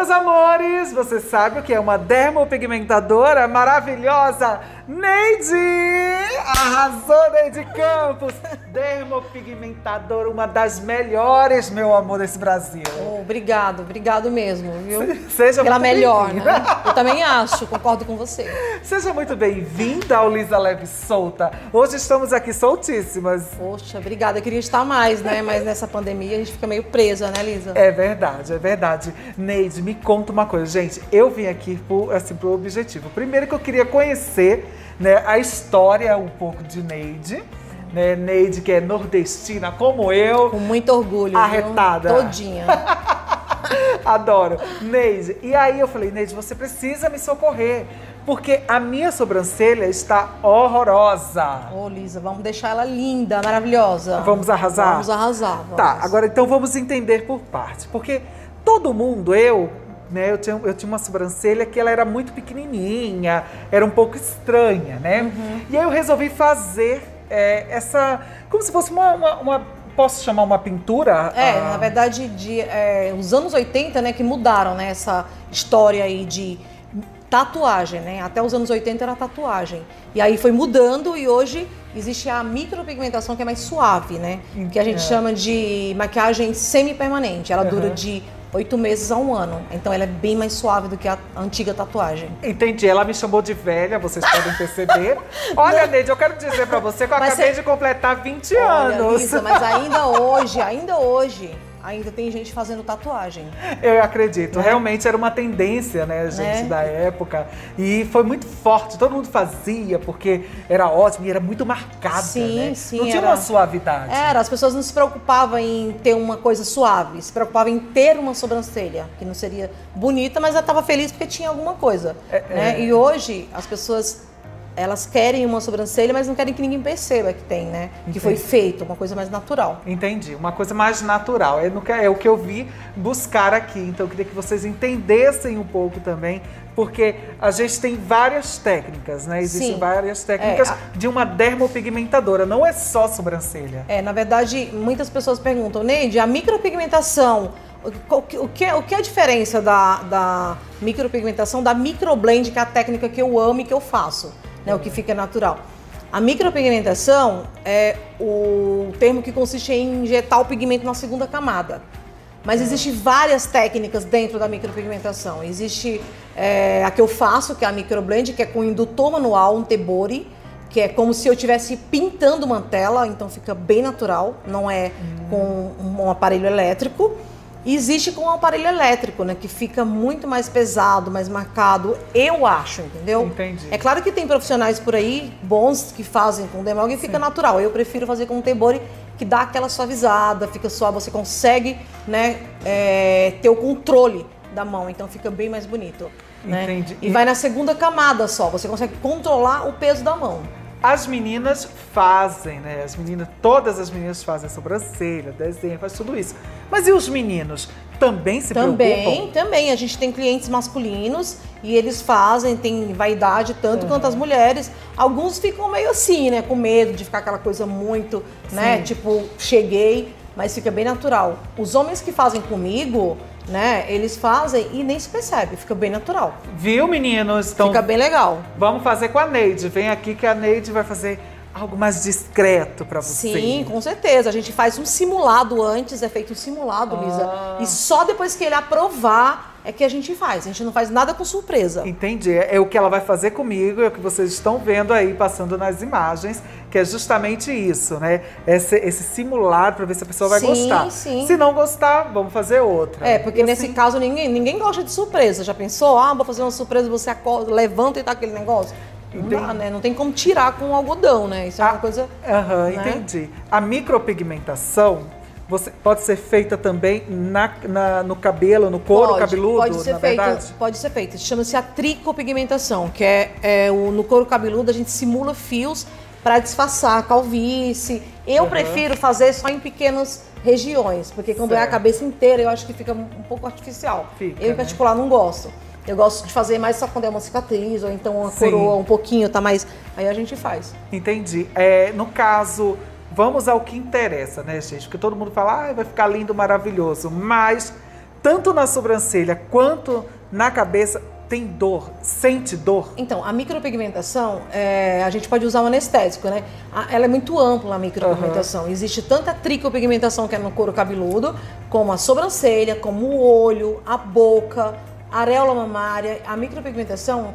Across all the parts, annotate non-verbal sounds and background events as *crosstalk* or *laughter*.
meus amores! Você sabe o que é uma dermopigmentadora maravilhosa? Neide! Arrasou, Neide Campos! Dermopigmentadora, uma das melhores, meu amor, desse Brasil. Oh, obrigado, obrigado mesmo, viu? Seja Pela muito melhor, né? Eu também acho, concordo com você. Seja muito bem-vinda ao Lisa Leve Solta. Hoje estamos aqui soltíssimas. Poxa, obrigada. Eu queria estar mais, né? Mas nessa pandemia a gente fica meio presa, né, Lisa? É verdade, é verdade. Neide, me conta uma coisa. Gente, eu vim aqui por, assim, pro objetivo. Primeiro que eu queria conhecer né, a história um pouco de Neide. Né, Neide, que é nordestina, como eu. Com muito orgulho. Arretada. Viu? Todinha. *laughs* Adoro. Neide, e aí eu falei, Neide, você precisa me socorrer. Porque a minha sobrancelha está horrorosa. Ô, Lisa, vamos deixar ela linda, maravilhosa. Vamos arrasar? Vamos arrasar. Vamos. Tá, agora então vamos entender por parte. Porque todo mundo, eu, né, eu tinha, eu tinha uma sobrancelha que ela era muito pequenininha, era um pouco estranha, né? Uhum. E aí eu resolvi fazer é, essa, como se fosse uma, uma- uma- posso chamar uma pintura? É, Ah, na verdade, de, é, os anos 80, né, que mudaram, né, essa história aí de tatuagem, né? Até os anos 80 era tatuagem. E aí foi mudando e hoje existe a micropigmentação que é mais suave, né? Que a gente É. chama de maquiagem semi-permanente. Ela dura Aham. de oito meses a um ano. Então ela é bem mais suave do que a antiga tatuagem. Entendi, ela me chamou de velha, vocês podem perceber. *laughs* Olha, Neide, eu quero dizer pra você que eu Mas acabei você- de completar 20 Olha, anos. Lisa, mas ainda *laughs* hoje, ainda hoje, ainda tem gente fazendo tatuagem. Eu acredito. Né? Realmente era uma tendência, né, gente, Né? da época. E foi muito forte. Todo mundo fazia porque era ótimo e era muito marcada, Sim, né? sim, Não tinha era- uma suavidade. Era, as pessoas não se preocupavam em ter uma coisa suave, se preocupavam em ter uma sobrancelha, que não seria bonita, mas ela estava feliz porque tinha alguma coisa. É, né? é. E hoje as pessoas elas querem uma sobrancelha, mas não querem que ninguém perceba que tem, né? Que foi feito, uma coisa mais natural. Entendi. Uma coisa mais natural. É, no que- o que eu vi buscar aqui. Então eu queria que vocês entendessem um pouco também. Porque a gente tem várias técnicas, né? Existem Sim. várias técnicas É, de uma dermopigmentadora. Não é só sobrancelha. É, na verdade, muitas pessoas perguntam, Neide, a micropigmentação, o, o que- o que, é- o que é a diferença da, da micropigmentação da microblend, que é a técnica que eu amo e que eu faço, né, o que fica natural? A micropigmentação é o termo que consiste em injetar o pigmento na segunda camada. Mas existem várias técnicas dentro da micropigmentação. Existe é, a que eu faço, que é a microblend, que é com indutor manual, um tebori, que é como se eu estivesse pintando uma tela, então fica bem natural, não é com um aparelho elétrico. E existe com um aparelho elétrico, né, que fica muito mais pesado, mais marcado, eu acho, entendeu? Entendi. É claro que tem profissionais por aí bons que fazem com demog e fica natural. Eu prefiro fazer com o tebori que dá aquela suavizada, fica suave, você consegue, né, é, ter o controle da mão, então fica bem mais bonito. né? Entendi. E vai na segunda camada só, você consegue controlar o peso da mão. As meninas fazem, né? As meninas, todas as meninas fazem sobrancelha, desenho, faz tudo isso. Mas e os meninos? Também se Também, preocupam? também. A gente tem clientes masculinos e eles fazem, tem vaidade tanto quanto as mulheres. Alguns ficam meio assim, né? Com medo de ficar aquela coisa muito, né? Sim. Tipo, cheguei, mas fica bem natural. Os homens que fazem comigo, né? Eles fazem e nem se percebe, fica bem natural. Viu, meninos? Então, Fica bem legal. vamos fazer com a Neide. Vem aqui que a Neide vai fazer algo mais discreto pra você. Sim, com certeza. A gente faz um simulado antes, é feito um simulado, Lisa. Ah. E só depois que ele aprovar é que a gente faz. A gente não faz nada com surpresa. Entendi. É o que ela vai fazer comigo, é o que vocês estão vendo aí passando nas imagens, que é justamente isso, né? Esse, esse simular pra ver se a pessoa vai Sim, gostar. sim. Se não gostar, vamos fazer outra. É, porque E nesse assim, caso ninguém, ninguém gosta de surpresa. Já pensou? Ah, vou fazer uma surpresa, você acorda, levanta e tá aquele negócio. Não dá, né? Não tem como tirar com algodão, né? Isso é uma Ah, coisa. Aham, né? entendi. A micropigmentação você, pode ser feita também na, na- no cabelo, no couro pode, cabeludo, pode ser na feito, verdade? Pode ser feito. Chama-se a tricopigmentação, que é, é o, no couro cabeludo a gente simula fios para disfarçar a calvície. Eu Aham. prefiro fazer só em pequenas regiões, porque quando é a Certo. cabeça inteira eu acho que fica um pouco artificial. Fica, eu, em né? particular, não gosto. Eu gosto de fazer mais só quando é uma cicatriz, ou então uma Sim. coroa um pouquinho, tá mais. Aí a gente faz. Entendi. É, no caso, vamos ao que interessa, né, gente? Porque todo mundo fala, ah, vai ficar lindo, maravilhoso. Mas tanto na sobrancelha quanto na cabeça, tem dor, sente dor? Então, a micropigmentação, é, a gente pode usar um anestésico, né? Ela é muito ampla a micropigmentação. Existe tanta tricopigmentação que é no couro cabeludo, como a sobrancelha, como o olho, a boca, a areola mamária. A micropigmentação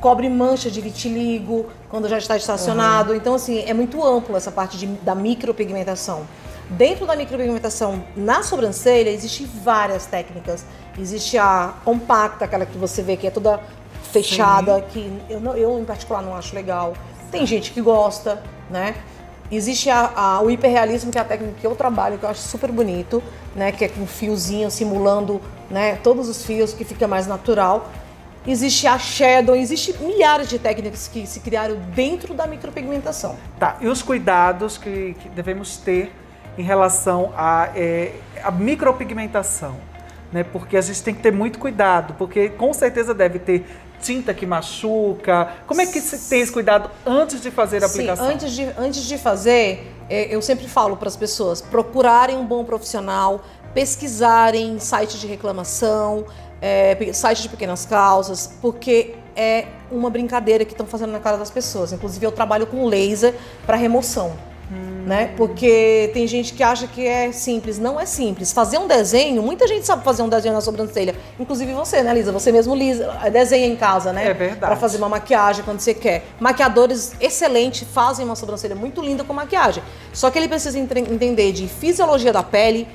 cobre mancha de vitiligo quando já está estacionado. Então, assim, é muito amplo essa parte de- da micropigmentação. Dentro da micropigmentação na sobrancelha, existem várias técnicas. Existe a compacta, aquela que você vê que é toda fechada, que eu, não- eu em particular não acho legal. Tem gente que gosta, né? Existe a- a- o hiperrealismo, que é a técnica que eu trabalho, que eu acho super bonito, né? Que é com fiozinho simulando né, todos os fios, que fica mais natural. Existe a shadow, existe milhares de técnicas que se criaram dentro da micropigmentação. Tá, e os cuidados que, que devemos ter em relação à é, à micropigmentação, né? Porque a gente tem que ter muito cuidado, porque com certeza deve ter tinta que machuca. Como é que se tem esse cuidado antes de fazer a Sim, aplicação? antes de, antes de fazer, é, eu sempre falo para as pessoas procurarem um bom profissional, pesquisarem em sites de reclamação, é, sites de pequenas causas, porque é uma brincadeira que estão fazendo na cara das pessoas. Inclusive, eu trabalho com laser para remoção. Né? Porque tem gente que acha que é simples. Não é simples. Fazer um desenho, muita gente sabe fazer um desenho na sobrancelha. Inclusive você, né, Lisa? Você mesmo Lisa, desenha em casa, né? É verdade. Pra fazer uma maquiagem quando você quer. Maquiadores excelentes fazem uma sobrancelha muito linda com maquiagem. Só que ele precisa entender de fisiologia da pele,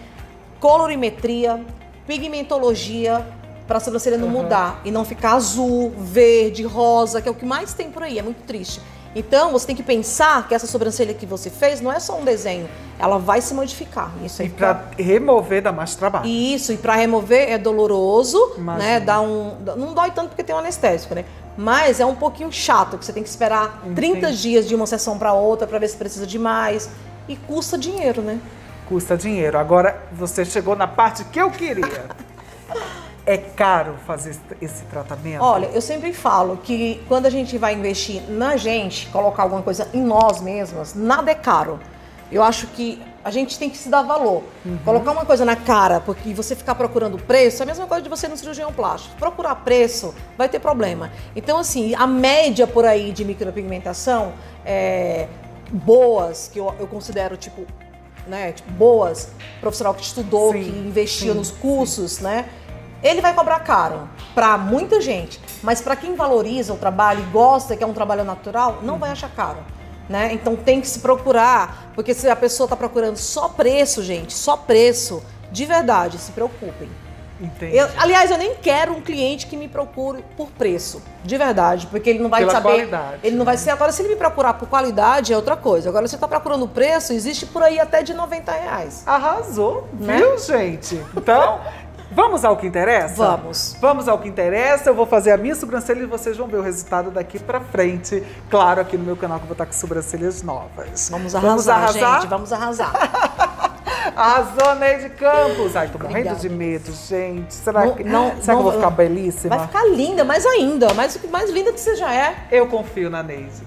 colorimetria, pigmentologia, para a sobrancelha não mudar e não ficar azul, verde, rosa, que é o que mais tem por aí. É muito triste. Então, você tem que pensar que essa sobrancelha que você fez não é só um desenho, ela vai se modificar. Isso E para remover dá mais trabalho. isso, e para remover é doloroso, Imagino. né? Dá um, não dói tanto porque tem um anestésico, né? Mas é um pouquinho chato, que você tem que esperar 30 Entendi. dias de uma sessão para outra para ver se precisa de mais. E custa dinheiro, né? Custa dinheiro. Agora você chegou na parte que eu queria. *laughs* É caro fazer esse- tratamento? Olha, eu sempre falo que quando a gente vai investir na gente, colocar alguma coisa em nós mesmas, nada é caro. Eu acho que a gente tem que se dar valor. Colocar uma coisa na cara, porque você ficar procurando preço, é a mesma coisa de você no cirurgião plástico. Procurar preço, vai ter problema. Então, assim, a média por aí de micropigmentação, é, boas, que eu, eu considero, tipo, né, tipo, boas, profissional que estudou, Sim, que investiu sim, nos cursos, né? Ele vai cobrar caro para muita gente, mas para quem valoriza o trabalho e gosta que é um trabalho natural, não vai achar caro. Né? Então tem que se procurar, porque se a pessoa está procurando só preço, gente, só preço, de verdade, se preocupem. Entendi. Eu- aliás, eu nem quero um cliente que me procure por preço, de verdade, porque ele não vai Pela saber. qualidade, ele não vai né? ser. Agora, se ele me procurar por qualidade, é outra coisa. Agora, se você está procurando preço, existe por aí até de 90 reais. Arrasou, Né? viu, gente? Então, vamos ao que interessa? Vamos. Vamos ao que interessa. Eu vou fazer a minha sobrancelha e vocês vão ver o resultado daqui pra frente. Claro, aqui no meu canal que eu vou estar com sobrancelhas novas. Vamos arrasar, vamos arrasar? gente. Vamos arrasar. *laughs* Arrasou, Neide Campos. Ai, tô morrendo Obrigada. de medo, gente. Será Não- que, não- será que não- eu vou ficar belíssima? Vai ficar linda, mais ainda. Mais, mais linda que você já é. Eu confio na Neide.